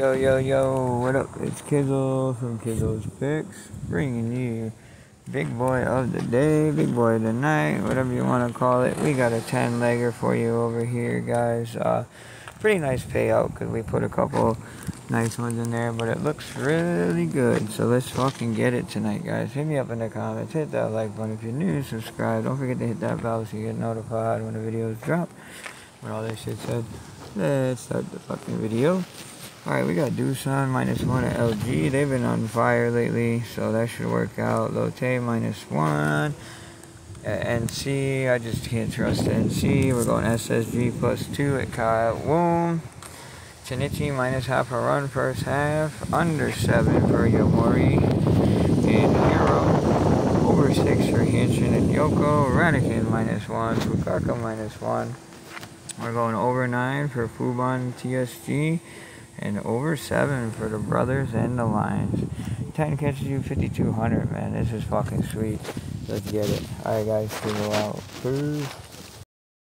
Yo, yo, yo, what up? It's Kizle from Kizle's Picks, bringing you big boy of the day, big boy of the night, whatever you want to call it. We got a 10 legger for you over here, guys. Uh, pretty nice payout because we put a couple nice ones in there, but it looks really good. So let's fucking get it tonight, guys. Hit me up in the comments, hit that like button if you're new, subscribe. Don't forget to hit that bell so you get notified when the videos drop. With all that shit said, let's start the fucking video. Alright, we got Doosan minus 1 at LG. They've been on fire lately, so that should work out. Lotte minus 1. At NC, I just can't trust NC. We're going SSG plus 2 at Kyle Woom. Chunichi minus half a run first half. Under 7 for Yomiuri. And Hero. Over 6 for Hanshin and Yoko. Rakuten minus 1. Fukuoka minus 1. We're going over 9 for Fubon TSG and over seven for the brothers and the lions. 10 catches you 5200 man this is fucking sweet let's get it alright guys you out Peace.